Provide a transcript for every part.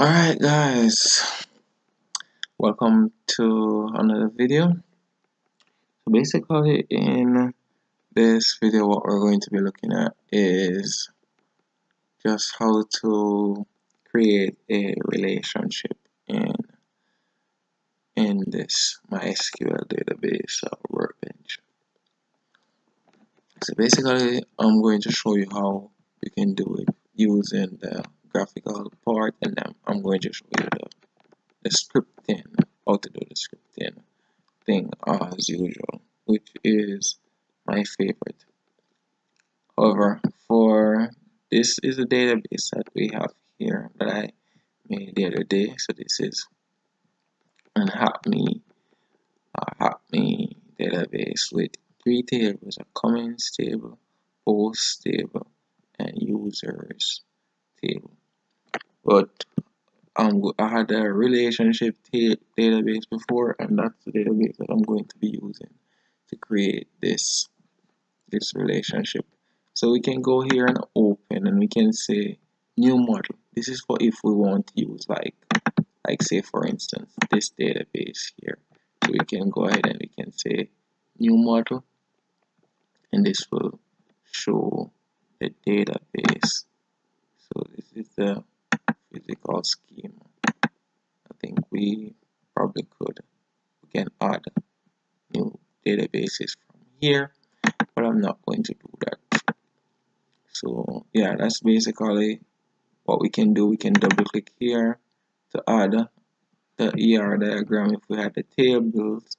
Alright guys, welcome to another video. So basically in this video what we're going to be looking at is just how to create a relationship in in this MySQL database or Workbench. So basically I'm going to show you how you can do it using the graphical part and then I'm going to show you the, the scripting, how to do the scripting thing as usual, which is my favorite. However, for this is a database that we have here that I made the other day. So this is an HAPME, uh, HAPME database with three tables, a comments table, post table, and users table but um, I had a relationship database before and that's the database that I'm going to be using to create this this relationship. So we can go here and open and we can say new model this is for if we want to use like like say for instance this database here. So we can go ahead and we can say new model and this will show the database. So this is the physical scheme. I think we probably could we can add new databases from here but I'm not going to do that. So yeah that's basically what we can do. We can double click here to add the ER diagram. If we had the tables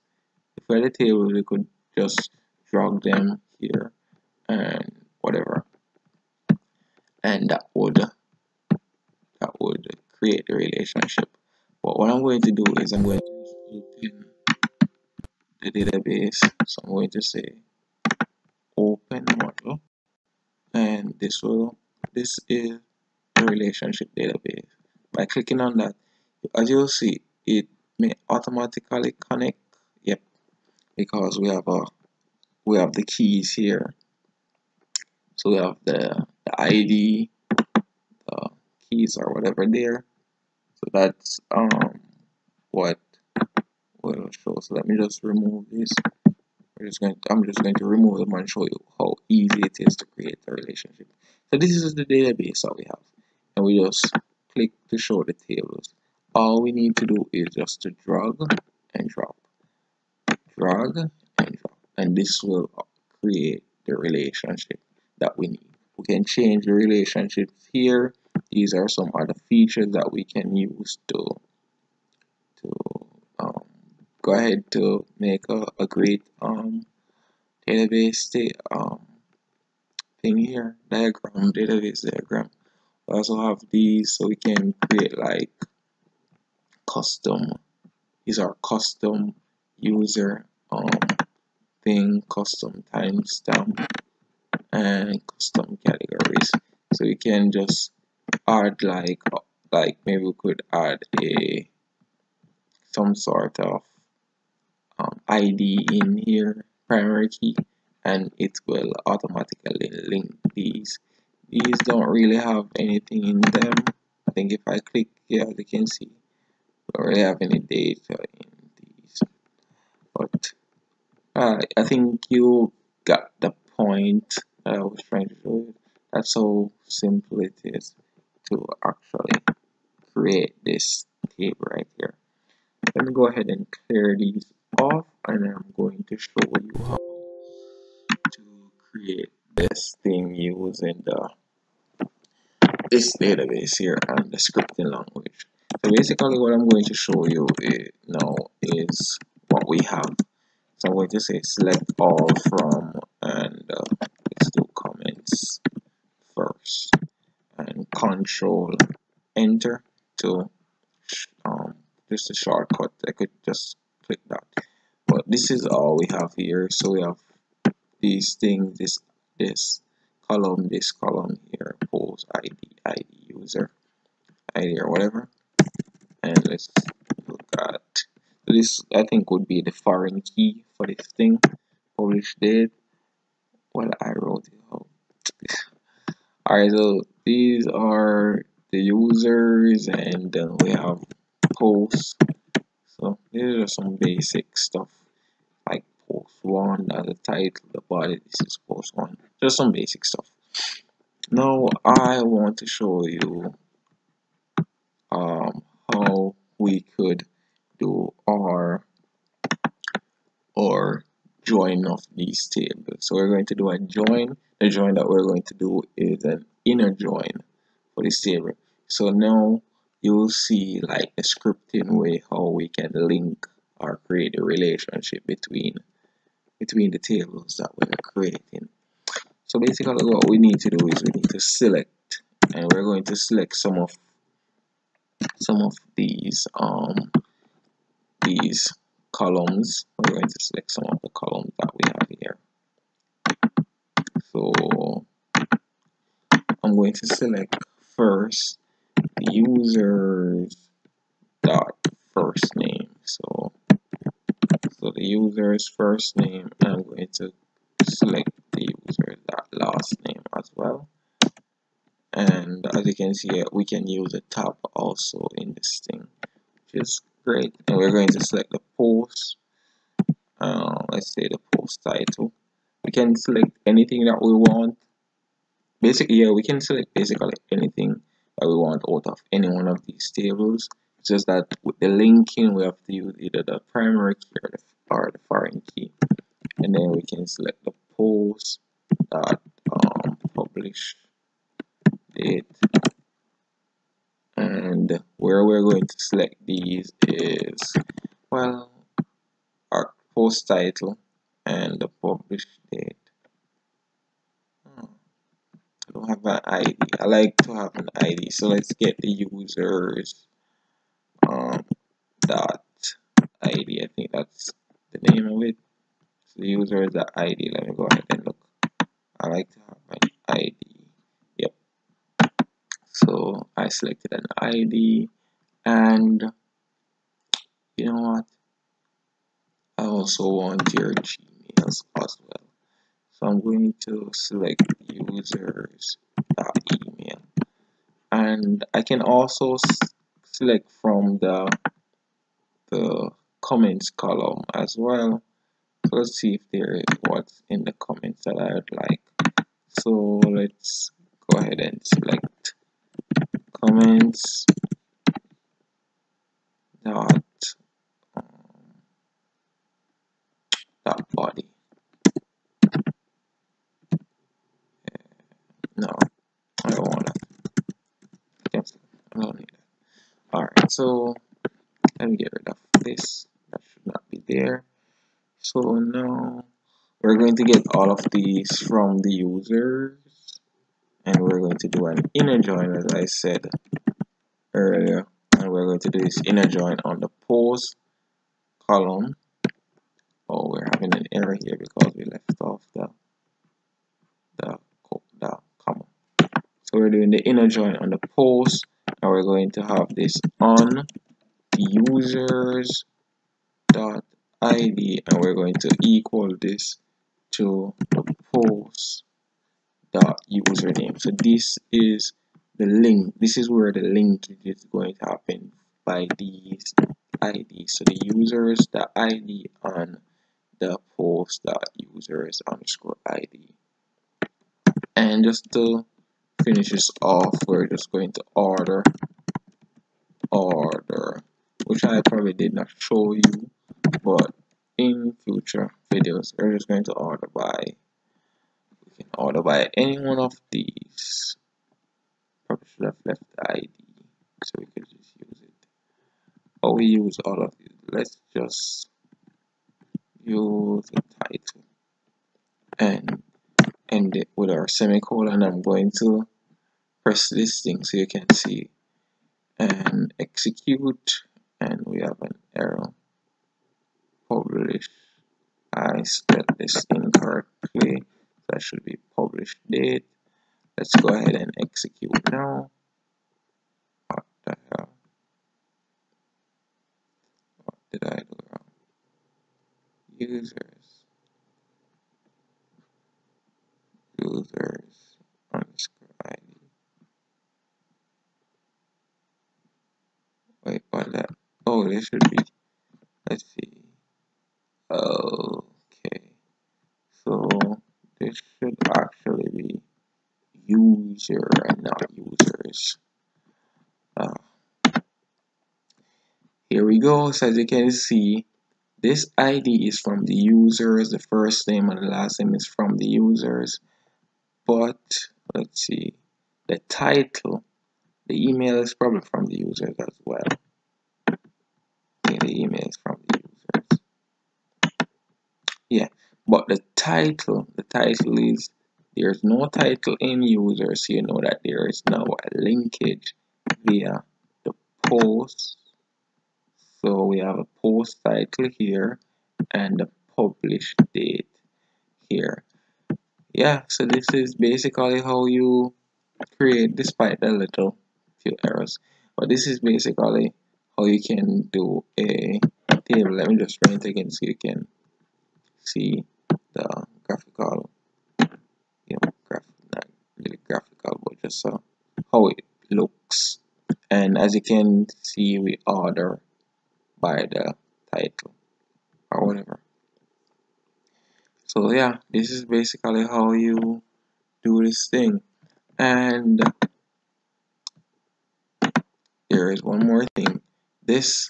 if we had the tables we could just drag them here and whatever. And that would that would create a relationship. But what I'm going to do is I'm going to open the database. So I'm going to say open model and this will this is the relationship database. By clicking on that, as you'll see, it may automatically connect. Yep, because we have a we have the keys here. So we have the, the ID, keys or whatever there. So that's um what will show. So let me just remove this. We're just going to, I'm just going to remove them and show you how easy it is to create a relationship. So this is the database that we have. And we just click to show the tables. All we need to do is just to drag and drop. Drag and drop. And this will create the relationship that we need. We can change the relationships here these are some other features that we can use to to um, go ahead to make a, a great um, database um, thing here diagram database diagram. We also have these so we can create like custom these are custom user um, thing custom timestamp and custom categories. So you can just add like like maybe we could add a some sort of um, ID in here primary key and it will automatically link these. These don't really have anything in them. I think if I click here you can see. Don't really have any data in these. But uh, I think you got the point that I was trying to you that's how simple it is to actually create this table right here. Let me go ahead and clear these off and I'm going to show you how to create this thing using the this database here and the scripting language. So basically what I'm going to show you now is what we have. So I'm going to say select all from and uh, let's do comments first control enter to um, just a shortcut. I could just click that. But this is all we have here. So we have these things this this column this column here post id id user id or whatever. And let's look at this I think would be the foreign key for this thing. Publish date. Well I wrote it out. Alright so these are the users and we have posts. So these are some basic stuff like post one as the title the body this is post one just some basic stuff. Now I want to show you um, how we could do our or join of these tables. So we're going to do a join. The join that we're going to do is an inner join for this table so now you'll see like a scripting way how we can link or create a relationship between between the tables that we're creating. So basically what we need to do is we need to select and we're going to select some of some of these um these columns. We're going to select some of the columns that we have here. So I'm going to select first users dot first name. So so the user's first name I'm going to select the user dot last name as well. And as you can see we can use the tab also in this thing which is great. And we're going to select the post uh, let's say the post title. We can select anything that we want basically yeah we can select basically anything that we want out of any one of these tables. It's just that with the linking we have to use either the primary key or the, or the foreign key. And then we can select the post dot um, publish date and where we're going to select these is well our post title and the publish date don't have an ID I like to have an ID so let's get the users um, dot ID I think that's the name of it. So the user is the ID let me go ahead and look. I like to have an ID yep. So I selected an ID and you know what? I also want your Gmails as well so I'm going to select users email. And I can also select from the the comments column as well. So let's see if there is what's in the comments that I would like. So let's go ahead and select comments dot um, dot body no I don't want that cancel I don't need it. alright so let me get rid of this. That should not be there. So now we're going to get all of these from the users and we're going to do an inner join as I said earlier and we're going to do this inner join on the post column. Oh we're having an error here because we left off the the, the comma so we're doing the inner join on the post and we're going to have this on users dot id and we're going to equal this to the post dot username so this is the link this is where the link is going to happen by these id so the users the id on the post dot users underscore id and just to finish this off we're just going to order order which I probably did not show you but in future videos we're just going to order by we can order by any one of these. Probably should have left the ID so we could just use it. Or we use all of these. Let's just use the title and end it with our semicolon. I'm going to press this thing so you can see and execute and we have an error. Publish. I spelled this incorrectly. That should be published date. Let's go ahead and execute now. What the hell? What did I do wrong? Users users underscore ID wait what that oh this should be. Let's see. Okay. So this should actually be user and not users. Uh, here we go. So as you can see this ID is from the users. The first name and the last name is from the users. But let's see. The title the email is probably from the users as well the email is from the users. Yeah but the title the title is there's no title in users. So you know that there is now a linkage via the post. So we have a post title here and the published date here. Yeah so this is basically how you create despite the little few errors but this is basically how you can do a table. Let me just run it again so you can see the graphical you know graph not really graphical but just uh, how it looks. And as you can see we order by the title or whatever. So yeah this is basically how you do this thing. And there is one more thing this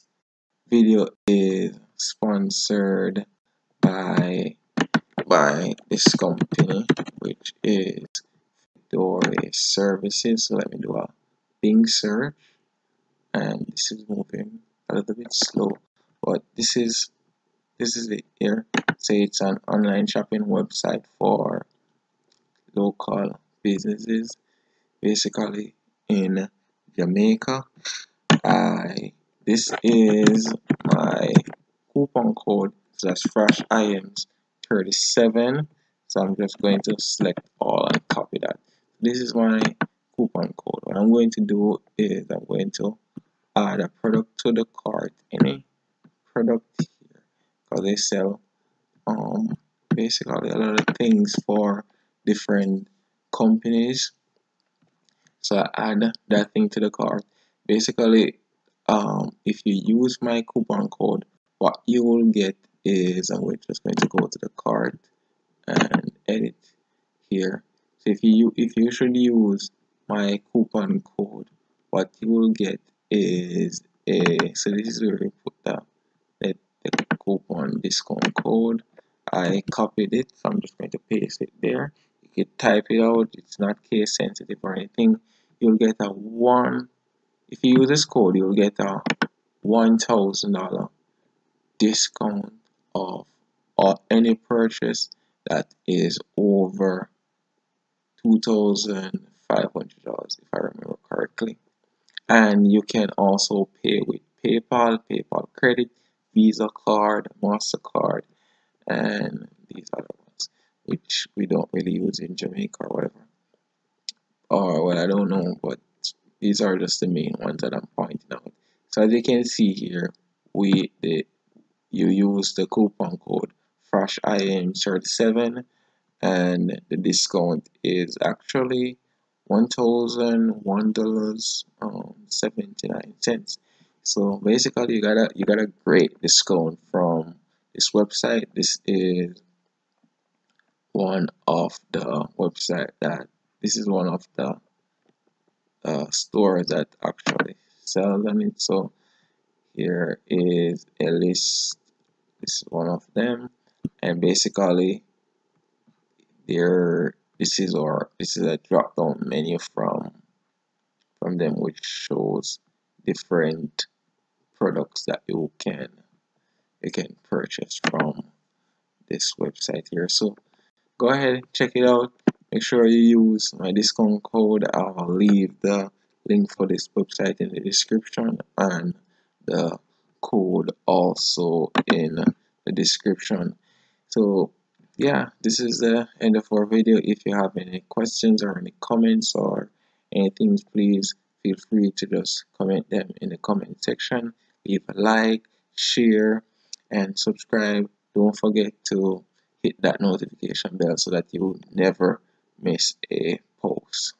video is sponsored by by this company which is Fedora services. So let me do a Bing search. And this is moving a little bit slow but this is this is it here. Say it's an online shopping website for local businesses basically in Jamaica. I this is my coupon code slash fresh items 37 so I'm just going to select all and copy that. This is my coupon code. What I'm going to do is I'm going to add a product to the cart any product here. Because they sell um basically a lot of things for different companies. So I add that thing to the cart. Basically if you use my coupon code what you will get is and we're just going to go to the cart and edit here. So if you if you should use my coupon code what you will get is a so this is where we put the, the, the coupon discount code. I copied it so I'm just going to paste it there. You can type it out it's not case sensitive or anything you'll get a one if you use this code you'll get a one thousand dollar discount of or any purchase that is over two thousand five hundred dollars if I remember correctly and you can also pay with PayPal, PayPal credit, Visa card, MasterCard, and these other ones, which we don't really use in Jamaica or whatever. Or well, I don't know, but these are just the main ones that I'm pointing out. So as you can see here, we the you use the coupon code Fresh IM 37 and the discount is actually one thousand one dollars um, seventy nine cents. So basically, you got a you got a great discount from this website. This is one of the website that this is one of the uh, stores that actually sell on it. So here is a list. This is one of them, and basically, there this is our this is a drop down menu from from them which shows different products that you can you can purchase from this website here so go ahead check it out make sure you use my discount code I'll leave the link for this website in the description and the code also in the description. So yeah this is the end of our video. If you have any questions or any comments or anything please feel free to just comment them in the comment section. Leave a like share and subscribe. Don't forget to hit that notification bell so that you never miss a post